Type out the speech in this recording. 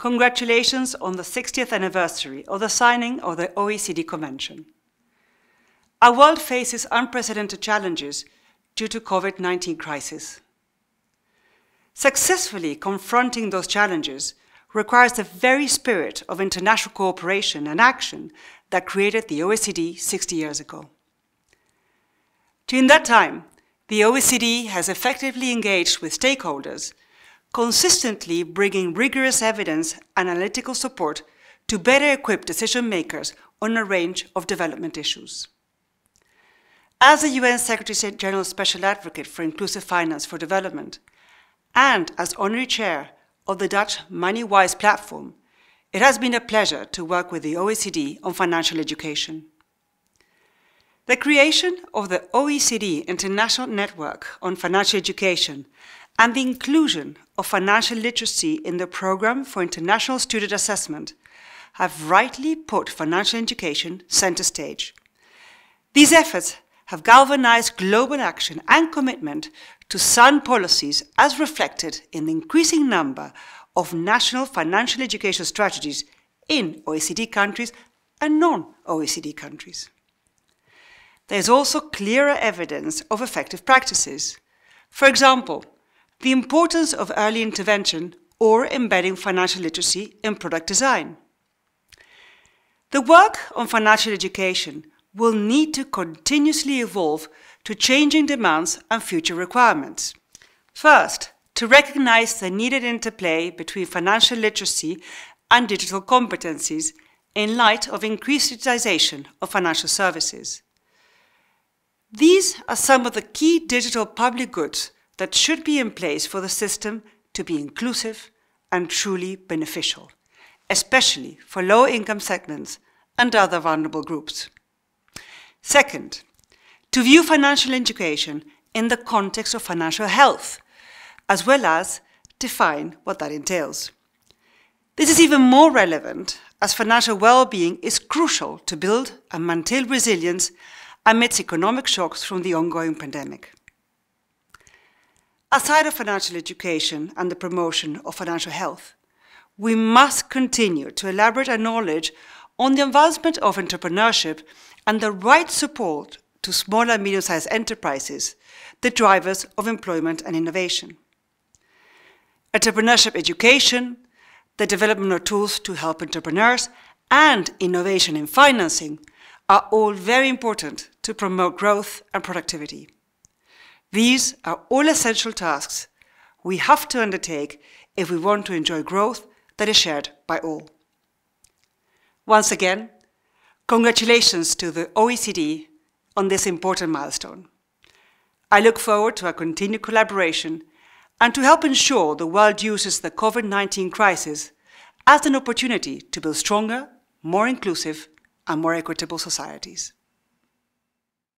congratulations on the 60th anniversary of the signing of the OECD Convention. Our world faces unprecedented challenges due to COVID-19 crisis. Successfully confronting those challenges requires the very spirit of international cooperation and action that created the OECD 60 years ago. During that time, the OECD has effectively engaged with stakeholders, consistently bringing rigorous evidence and analytical support to better equip decision makers on a range of development issues. As the UN Secretary General Special Advocate for Inclusive Finance for Development, and as honorary chair of the Dutch MoneyWise platform, it has been a pleasure to work with the OECD on financial education. The creation of the OECD International Network on Financial Education and the inclusion of financial literacy in the Programme for International Student Assessment have rightly put financial education center stage. These efforts have galvanized global action and commitment to sound policies as reflected in the increasing number of national financial education strategies in OECD countries and non-OECD countries. There's also clearer evidence of effective practices. For example, the importance of early intervention or embedding financial literacy in product design. The work on financial education will need to continuously evolve to changing demands and future requirements. First, to recognize the needed interplay between financial literacy and digital competencies in light of increased digitization of financial services. These are some of the key digital public goods that should be in place for the system to be inclusive and truly beneficial, especially for low income segments and other vulnerable groups. Second, to view financial education in the context of financial health, as well as define what that entails. This is even more relevant as financial well-being is crucial to build and maintain resilience amidst economic shocks from the ongoing pandemic. Aside of financial education and the promotion of financial health, we must continue to elaborate our knowledge on the advancement of entrepreneurship and the right support to small and medium-sized enterprises, the drivers of employment and innovation. Entrepreneurship education, the development of tools to help entrepreneurs, and innovation in financing are all very important to promote growth and productivity. These are all essential tasks we have to undertake if we want to enjoy growth that is shared by all. Once again, congratulations to the OECD on this important milestone. I look forward to our continued collaboration and to help ensure the world uses the COVID-19 crisis as an opportunity to build stronger, more inclusive and more equitable societies.